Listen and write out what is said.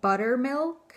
buttermilk